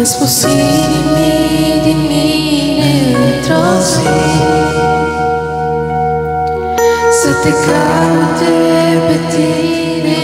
Ești posibil me mine într-o te caute pe tine